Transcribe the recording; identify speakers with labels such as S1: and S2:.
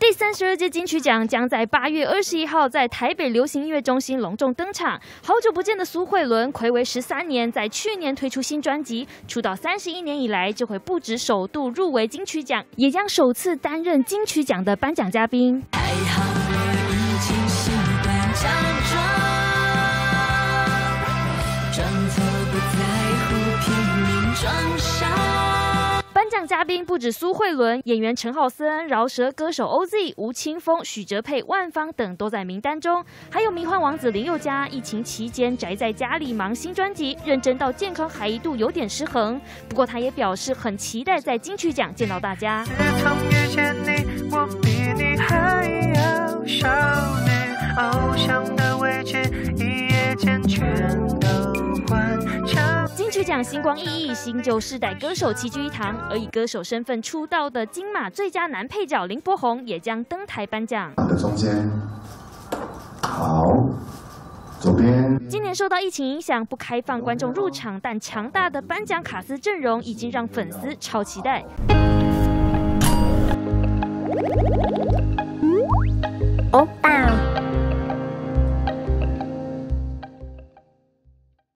S1: 第三十二届金曲奖将在八月二十一号在台北流行音乐中心隆重登场。好久不见的苏慧伦，暌违十三年，在去年推出新专辑，出道三十一年以来，就会不止首度入围金曲奖，也将首次担任金曲奖的颁奖嘉宾。颁嘉宾不止苏慧伦，演员陈浩森、饶舌歌手 OZ、吴青峰、许哲佩、万芳等都在名单中，还有迷幻王子林宥嘉。疫情期间宅在家里忙新专辑，认真到健康还一度有点失衡。不过他也表示很期待在金曲奖见到大家。曲奖星光熠熠，新旧世代歌手齐聚一堂。而以歌手身份出道的金马最佳男配角林柏宏也将登台颁奖。
S2: 中间，好，左边。
S1: 今年受到疫情影响，不开放观众入场，但强大的颁奖卡司阵容已经让粉丝超期待。欧巴。